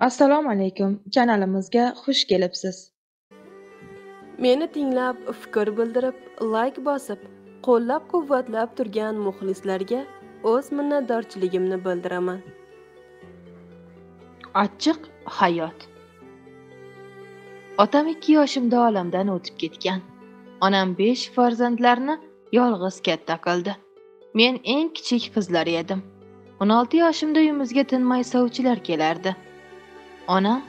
Assalomu alaykum. Kanalimizga xush kelibsiz. Meni tinglab, fikr bildirib, layk bosib, qo'llab-quvvatlab turgan muxlislarga o'z minnatdorchiligimni bildiraman. Achchiq hayot. Otam 2 yoshimda olamdan o'tib ketgan. Onam 5 farzandlarni yolg'iz katta qildi. Men eng kichik qizlar edim. 16 yoshimda uyimizga tinmay sovchilar kelardi. Onam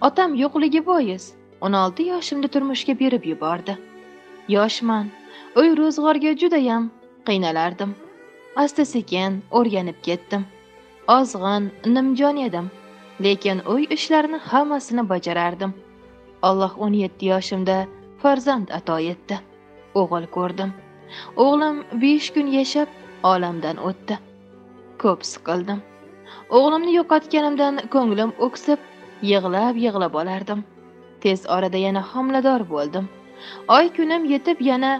otam yo'qligi bois 16 yoshimda turmushga berib yubordi. Yoshman, uy ro'zg'orga judayam qiynalardim. Asta-sekin o'rganib ketdim. Ozg'in, nimjon edim, lekin uy ishlarini hammasini bajarardim. Alloh 17 yoshimda farzand ato etdi. O'g'il ko'rdim. O'g'lim 5 kun yashab olamdan o'tdi. Ko'p siqildim. O'g'limni yo'qotganimdan ko'nglim o'ksib, yig'lab-yig'lab olardim. Tez orada yana homilador bo'ldim. Oy kunim yetib yana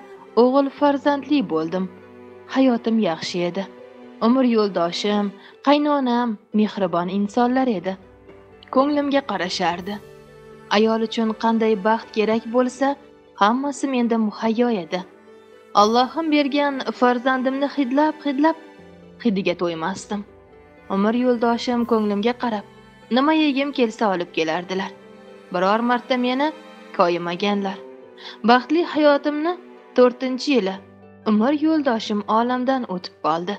o'g'il farzandli bo'ldim. Hayotim yaxshi edi. Umr yo'ldoshim, qaynonam mehribon insonlar edi. Ko'nglimga qarashardi. Ayol uchun qanday baxt kerak bo'lsa, hammasi menda muhayyo edi. Allohim bergan farzandimni hidlab-hidlab hidiga to'ymasdim. Umr yo'ldoshim ko'nglimga qarab, nima yegim kelsa olib kelardilar. Biror marta meni koyimaganlar. Baxtli hayotimni 4-yili umr yo'ldoshim olamdan o'tib qoldi.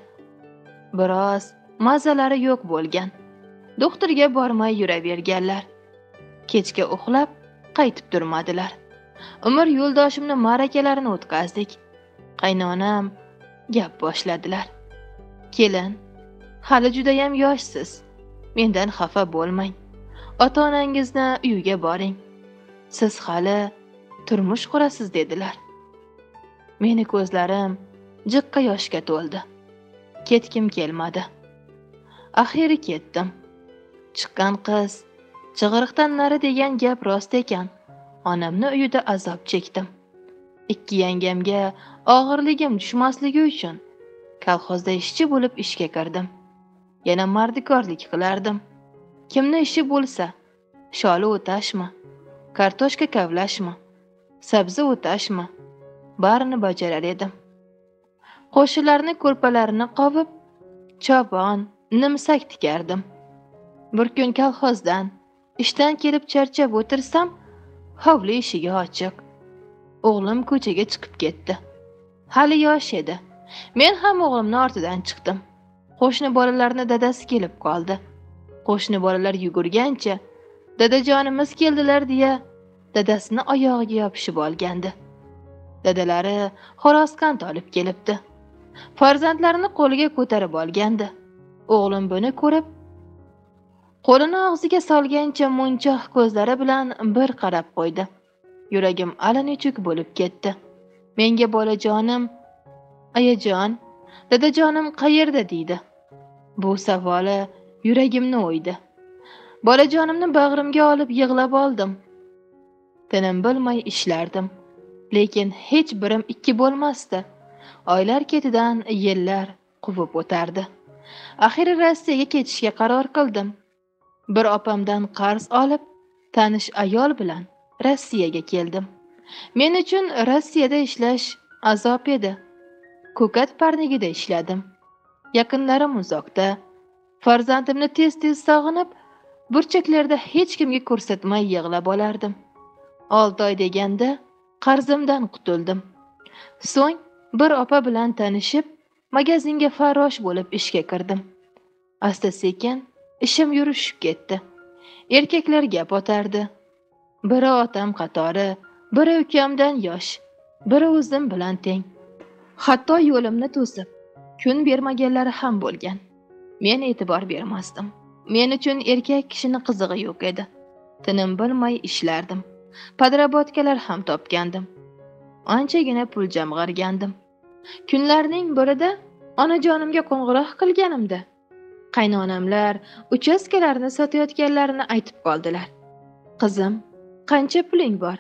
Biroz mazalari yo'q bo'lgan. Doktorga bormay yuraverganlar. Kechga uxlab qaytib turmadilar. Umr yo'ldoshimni ma'rakalarini o'tkazdik. Qaynonam gap boshladilar. Kelin, hali judayam yoshsiz. Mendan xafa bo'lmang. Ota-onangizni uyiga boring. Siz hali turmush qurasiz dedilar. Meni ko'zlarim jiqqa yoshga to'ldi. Ketkim kelmadi. Axiri ketdim. Chiqqan qiz chig'iriqdan nari degan gap rost ekan. Onamni uyida azob chekdim. Ikki yangamga og'irligim tushmasligi uchun kolxozda ishchi bo'lib ishga kirdim. Yana mardikorlik qilardim. Kimni ishi bo'lsa, sholi o'tashmi, kartoshka kavlashmi, sabzi o'tashmi, barini bajarar edim. Qo'shilarni ko'rpalarini qovib, chopon, nimsak tikardim. Bir kun kolxozdan ishdan kelib charchab o'tirsam, hovli eshigi ochiq. O'g'lim ko'chaga chiqib ketdi. Hali yosh edi. Men ham o'g'limni ortidan chiqdim. Qo'shni bolalarni dadasi kelib qoldi. Qo'shni bolalar yugurgancha, dadajonimiz keldilar deya dadasini oyog'iga yopishib olgandi. Dadalari xo'rozqand olib kelibdi. Farzandlarini qo'liga ko'tarib olgandi. O'g'lim buni ko'rib, qo'lini og'ziga solgancha munchoq ko'zlari bilan bir qarab qo'ydi. Yuragim allanechuk bo'lib ketdi. Menga bolajonim, ayajon, dadajonim qayerda deydi. Bu savoli yuragimni o'ydi. Bolajonimni bag'rimga olib yig'lab oldim. Tinim bilmay ishlardim, lekin hech birim ikki bo'lmasdi. Oylar ketidan yillar quvib o'tardi. Axiri Rossiyaga ketishga qaror qildim. Bir opamdan qarz olib, tanish ayol bilan Rossiyaga keldim. Men uchun Rossiyada ishlash azob edi. Ko'kat parnigida ishladim. Yaqinlarim uzoqda. Farzandimni tez-tez sog'inib, burchaklarda hech kimga ko'rsatmay yig'lab olardim. 6 oy deganda qarzimdan qutuldim. So'ng bir opa bilan tanishib, magazinga farrosh bo'lib ishga kirdim. Asta-sekin ishim yurishib ketdi. Erkaklar gap otardi. Biri otam qatori, biri ukamdan yosh, biri o'zim bilan teng. Hatto yo'limni to'sib, kun bermaganlari ham bo'lgan. Men e'tibor bermasdim. Men uchun erkak kishini qizig'i yo'q edi. Tinim bilmay ishlardim. Podrabotkalar ham topgandim. Anchagina pul jamg'argandim. Kunlarning birida onajonimga qo'ng'iroq qilganimda qaynonamlar uchastkalarni sotayotganlarini aytib qoldilar. Qizim, qancha puling bor?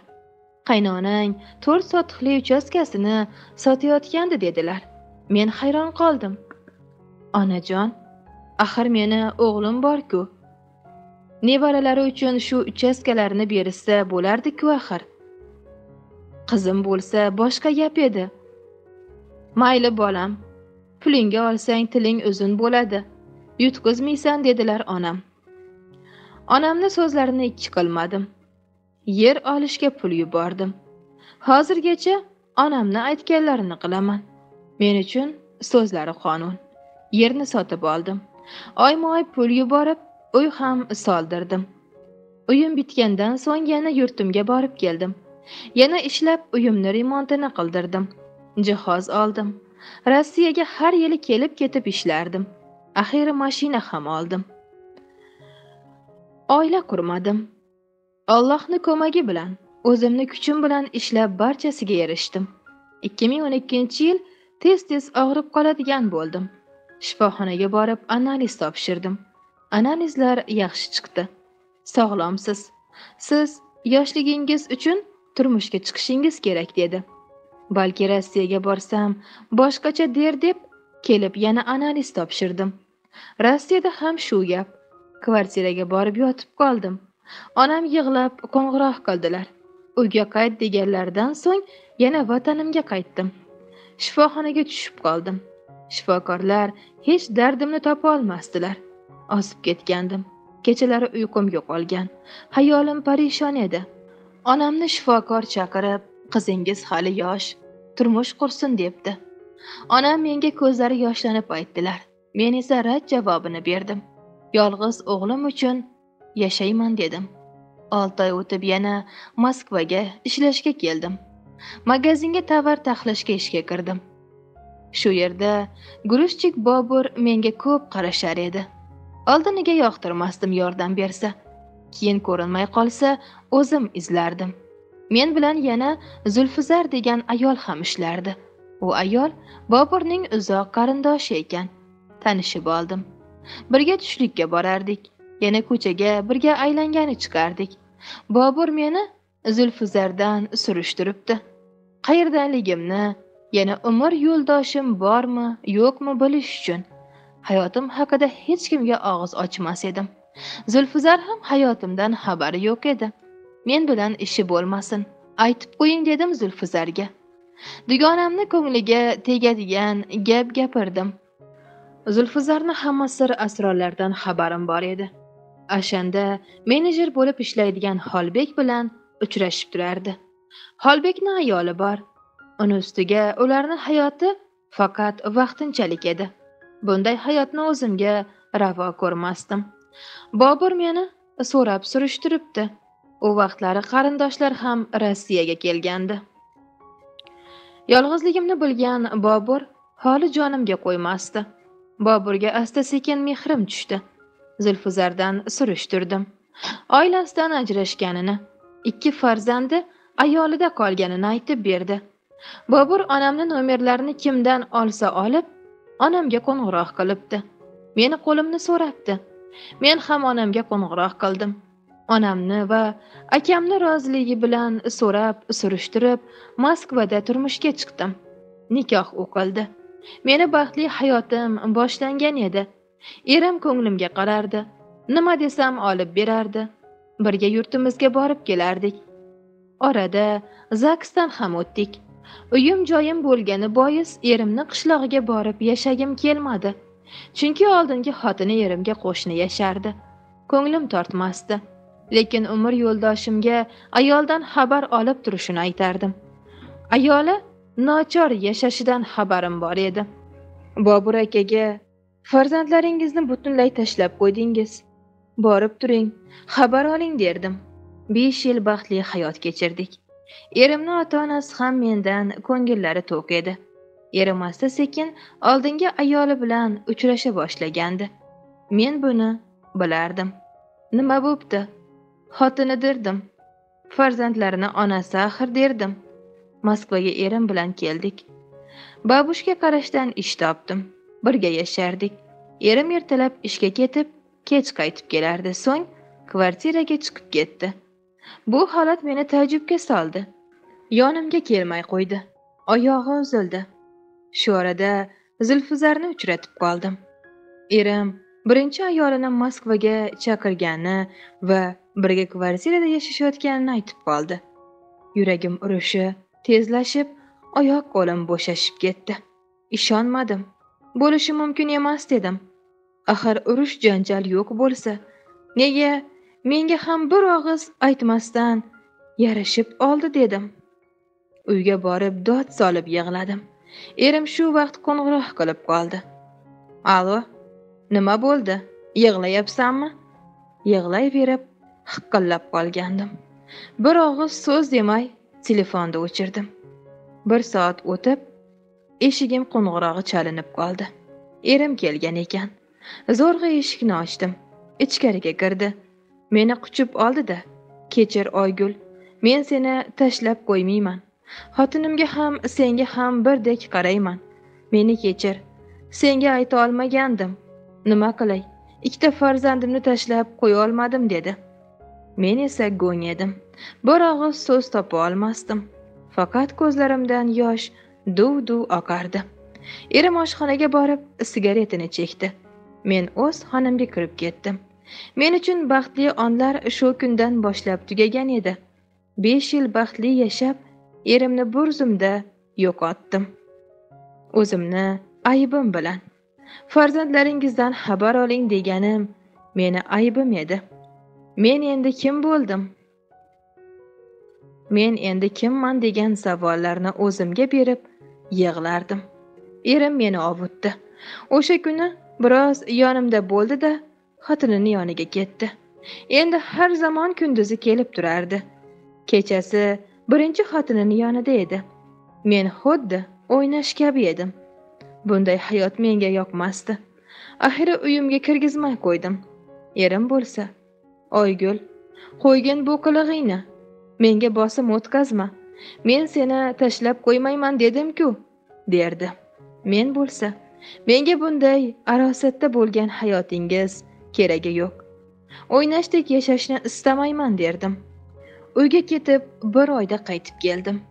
Qaynonang 4 sotiqli uchastkasini sotayotgandi dedilar. Men hayron qoldim. Onajon, axir meni o'g'lim bor-ku. nevaralari uchun shu uchastkalarni berishsa bo'lardi-ku axir qizim bo'lsa boshqa gap edi mayli bolam pulingga olsang tiling uzun bo'ladi yutqizmaysan dedilar onam onamni so'zlarini ikki qilmadim yer olishga pul yubordim. Hozirgacha onamni aytganlarini qilaman. Men uchun so'zlari qonun. Yerni sotib oldim. Oyma oy pul yuborib uy ham soldirdim. Uyim bitgandan so'ng yana yurtimga borib keldim. Yana ishlab uyimni remontini qildirdim. Jihoz oldim. Rossiyaga har yili kelib ketib ishlardim. Axiyri mashina ham oldim. Oila qurmadim. Allohning ko'magi bilan o'zimni kuchim bilan ishlab barchasiga erishdim. 2012 yil tez tez og'rib qoladigan bo'ldim. Shifoxonaga borib analiz topshirdim. Analizlar yaxshi chiqdi. Sog'lomsiz. Siz yoshligingiz uchun turmushga chiqishingiz kerak dedi. Balki rossiyaga borsam boshqacha der deb kelib yana analiz topshirdim. Rossiyada ham shu gap. Kvartiraga borib yotib qoldim. Onam yig'lab qo'ng'iroq qildilar. Uyga qayt deganlaridan so'ng yana vatanimga qaytdim. Shifoxonaga tushib qoldim. Shifokorlar hech dardimni topa olmasdilar. Ozib ketgandim. Kechalari uyqum yo'qolgan. Hayolim parishon edi. Onamni shifokor chaqirib qizingiz hali yosh turmush qursin debdi. Onam menga ko'zlari yoshlanib aytdilar. Men esa rad javobini berdim. Yolg'iz o'g'lim uchun yashayman dedim. Olti oy o'tib yana moskvaga ishlashga keldim. Magazinga tovar taxlashga ishga kirdim. Shu yerda grushchik bobur menga ko'p qarashar edi. Oldiniga yoqtirmasdim yordam bersa. Keyin ko'rinmay qolsa o'zim izlardim. Men bilan yana zulfuzar degan ayol ham ishlardi. U ayol boburning uzoq qarindoshi ekan. Tanishib oldim. Birga tushlikka borardik. Yana ko'chaga birga aylangani chiqardik. Bobur meni zulfuzardan surishtiribdi. Qayerdanligimni yana umr yo'ldoshim bormi yo'qmi bilish uchun. Hayotim haqida hech kimga og'iz ochmas edim. Zulfuzar ham hayotimdan xabari yo'q edi. Men bilan ishi bo'lmasin aytib qo'ying dedim zulfuzarga. Dugonamni ko'ngliga tegadigan gap gapirdim. Zulfuzarni hamma sir asrorlardan xabarim bor edi. O'shanda menejer bo'lib ishlaydigan holbek bilan uchrashib turardi. Holbekni ayoli bor. Uni ustiga ularni hayoti faqat vaqtinchalik edi. Bunday hayotni o'zimga ravo ko'rmasdim. Bobur meni so'rab surishtiribdi. U vaqtlari qarindoshlar ham rossiyaga kelgandi. Yolg'izligimni bilgan bobur holi jonimga qo'ymasdi. Boburga asta sekin mehrim tushdi. Zulfuzardan surishtirdim. Oilasidan ajrashganini ikki farzandi ayolida qolganini aytib berdi. Bobur onamni nomerlarini kimdan olsa olib onamga qo'ng'iroq qilibdi. Meni qo'limni so'rabdi men ham onamga qo'ng'iroq qildim. Onamni va akamni roziligi bilan so'rab surishtirib moskvada turmushga chiqdim. Nikoh o'qildi. Meni baxtli hayotim boshlangan edi. Erim ko'nglimga qarardi. Nima desam olib berardi. Birga yurtimizga borib kelardik. Orada zagsdan ham o'tdik. Uyim joyim bo'lgani bois erimni qishlog'iga borib yashagim kelmadi. Chunki oldingi xotini erimga qo'shni yashardi. Ko'nglim tortmasdi. Lekin umr yo'ldoshimga ayoldan xabar olib turishini aytardim. Ayoli nochor yashashidan xabarim bor edi. Bobur akaga farzandlaringizni butunlay tashlab qo'ydingiz. Borib turing xabar oling derdim. Besh yil baxtli hayot kechirdik. Erimni ota onasi ham mendan ko'ngillari to'q edi. Erim asta sekin oldingi ayoli bilan uchrasha boshlagandi. Men buni bilardim. Nima bo'pti? Xotini derdim. Farzandlarini onasi axir derdim. Moskvaga erim bilan keldik. Babushka qarashdan ish topdim. Birga yashardik. Erim ertalab ishga ketib kech qaytib kelardi. So'ng kvartiraga chiqib ketdi. Bu holat meni taajjubga soldi. Yonimga kelmay qo'ydi. Oyog'i uzildi. Shu orada zulfuzarni uchratib qoldim. Erim birinchi ayolini moskvaga chaqirgani va birga kvartirada yashashayotganini aytib qoldi. Yuragim urishi tezlashib oyoq qo'lim bo'shashib ketdi. Ishonmadim. Bo'lishi mumkin emas dedim. Axir urush janjal yo'q bo'lsa nega menga ham bir og'iz aytmasdan yarashib oldi dedim. Uyga borib dod solib yig'ladim. Erim shu vaqt qo'ng'iroq qilib qoldi. Alo nima bo'ldi? Yig'layapsanmi? Yig'layverib hiqillab qolgandim. Bir og'iz so'z demay telefonni o'chirdim. Bir soat o'tib eshigim qo'ng'irog'i chalinib qoldi. Erim kelgan ekan. Zo'rg'a eshikni ochdim. Ichkariga kirdi. Meni quchib oldida kechir oygul men seni tashlab qo'ymayman. Xotinimga ham senga ham birdek qarayman. Meni kechir. Senga ayta olmagandim. Nima qilay? Ikkita farzandimni tashlab qo'ya olmadim dedi. Men esa go'ng edim. Bir og'iz so'z topa olmasdim. Faqat ko'zlarimdan yosh duv duv oqardi. Erim oshxonaga borib sigaretini chekdi. Men o'z xonamga kirib ketdim. Men uchun baxtli onlar shu kundan boshlab tugagan edi. Besh yil baxtli yashab erimni bir zumda yo'qotdim o'zimni aybim bilan farzandlaringizdan xabar oling deganim meni aybim edi. Men endi kim bo'ldim? Men endi kimman degan savollarni o'zimga berib yig'lardim. Erim meni ovutdi. O'sha kuni biroz yonimda bo'ldi da xotinini yoniga ketdi. Endi har zamon kunduzi kelib turardi. Kechasi birinchi xotinini yonida edi. Men xuddi o'ynash kabi edim. Bunday hayot menga yoqmasdi. Axiri uyimga kirgizmay qo'ydim. Erim bo'lsa oygul qo'ygin bu qilig'ingni. Menga bosim o'tkazma. Men seni tashlab qo'ymayman dedim-ku derdi. Men bo'lsa menga bunday arosatda bo'lgan hayotingiz keragi yo'q. O'ynashdek yashashni istamayman derdim. Uyga ketib bir oyda qaytib keldim.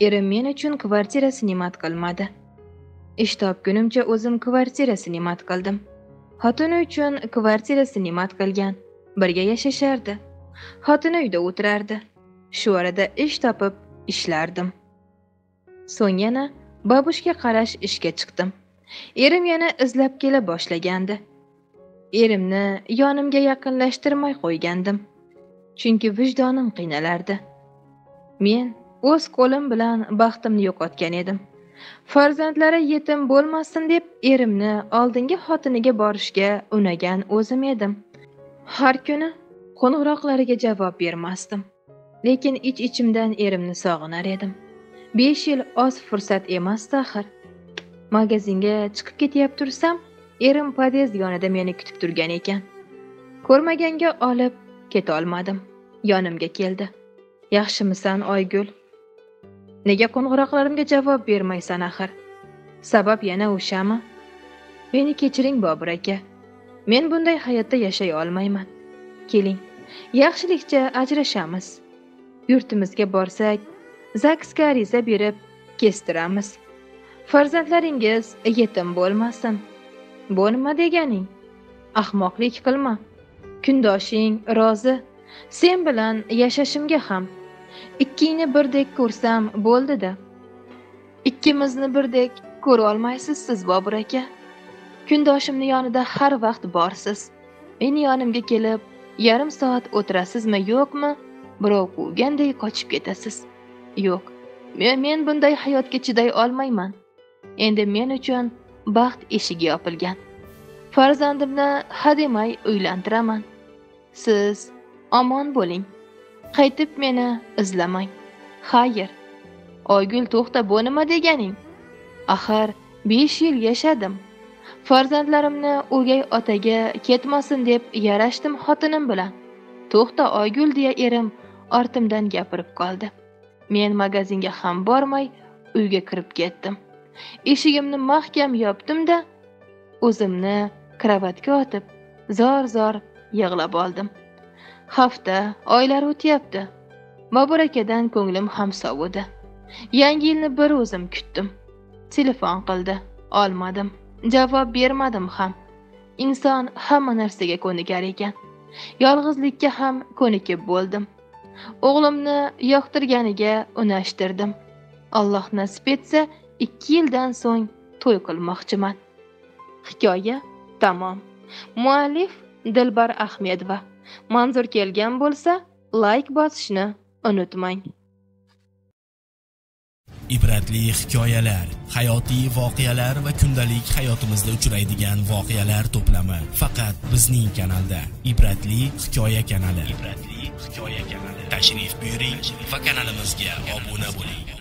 Erim men uchun kvartira sinimat qilmadi. Ish topgunimcha o'zim kvartira sinimat qildim. Xotini uchun kvartira sinimat qilgan birga yashashardi. Xotini uyda o'tirardi. Shu orada ish topib ishlardim. So'ng yana babushga qarash ishga chiqdim. Erim yana izlab kela boshlagandi. Erimni yonimga yaqinlashtirmay qo'ygandim chunki vijdonim qiynalardi. Men o'z qo'lim bilan baxtimni yo'qotgan edim. Farzandlari yetim bo'lmasin deb erimni oldingi xotiniga borishga unagan o'zim edim. Har kuni qo'ng'iroqlariga javob bermasdim. Lekin ich ichimdan erimni sog'inar edim. Besh yil oz fursat emasdi axir. Magazinga chiqib ketyap tursam erim podez yonida meni kutib turgan ekan. Ko'rmaganga olib ketolmadim. Yonimga keldi. Yaxshimisan oygul. Nega qo'ng'iroqlarimga javob bermaysan axir? Sabab yana o'shami? Meni kechiring bobur aka. Men bunday hayotda yashay olmayman. Keling. Yaxshilikcha ajrashamiz. Yurtimizga borsak zagsga ariza berib kestiramiz. Farzandlaringiz yetim bo'lmasin. Bu nima deganing ahmoqlik qilma. Kundoshing rozi. Sen bilan yashashimga ham. Ikkingni birdek ko'rsam bo'ldida. Ikkimizni birdek ko'rolmaysiz siz bobur aka. Kundoshimni yonida har vaqt borsiz. Meni yonimga kelib yarim soat o'tirasizmi yo'qmi? Birov quvganday qochib ketasiz. Yo'q men, men bunday hayotga chiday olmayman. Endi men uchun baxt eshigi yopilgan. Farzandimni hademay uylantiraman. Siz omon bo'ling. Qaytib meni izlamang. Xayr oygul to'xta bu nima deganing? Axir besh yil yashadim. Farzandlarimni o'gay otaga ketmasin deb yarashdim xotinim bilan. To'xta oygul deya erim ortimdan gapirib qoldi. Men magazinga ham bormay uyga kirib ketdim. Eshigimni mahkam yopdimda o'zimni kravatga otib zor zor yig'lab oldim. Hafta oylar o'tyapti. Bobur akadan ko'nglim ham sovidi yangi yilni bir o'zim kutdim. Telefon qildi olmadim. Javob bermadim ham. Inson hamma narsaga ko'nikar ekan. Yolg'izlikka ham ko'nikib bo'ldim. O'g'limni yoqtirganiga unashtirdim. Alloh nasib etsa ikki yildan so'ng to'y qilmoqchiman. Hikoya tamom. Muallif dilbar ahmedova. Manzur kelgan bo'lsa layk bosishni unutmang. Ibratli hikoyalar hayotiy voqealar va kundalik hayotimizda uchraydigan voqealar to'plami. Faqat bizning kanalda ibratli hikoya kanali. Ibratli hikoya kanali. Tashrif buyuring va kanalimizga obuna bo'ling.